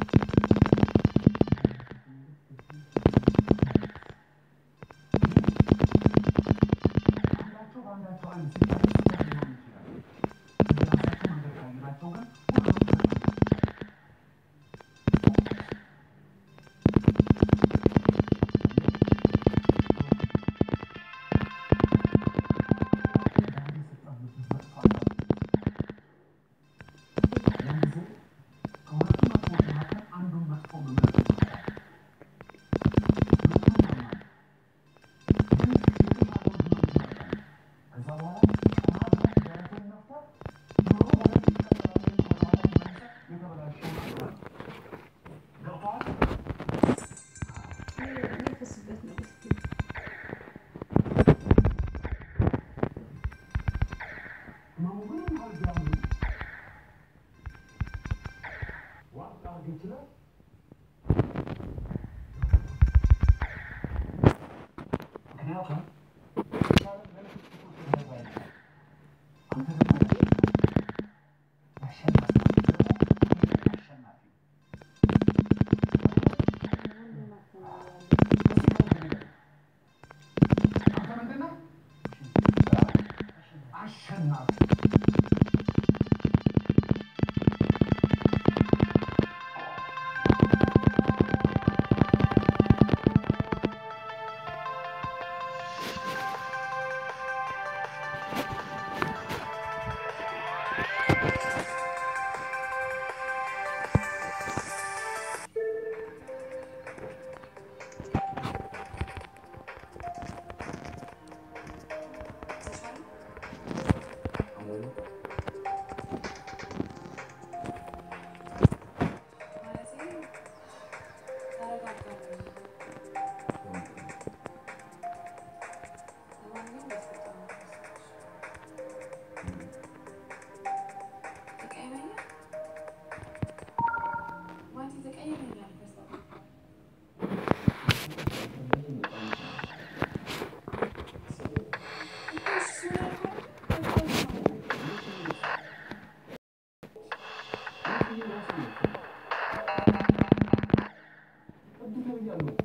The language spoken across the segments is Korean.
Thank you. Okay. half. Amen. 의견으로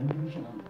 Thank you.